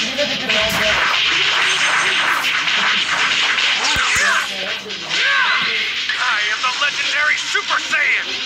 I am the legendary Super Saiyan!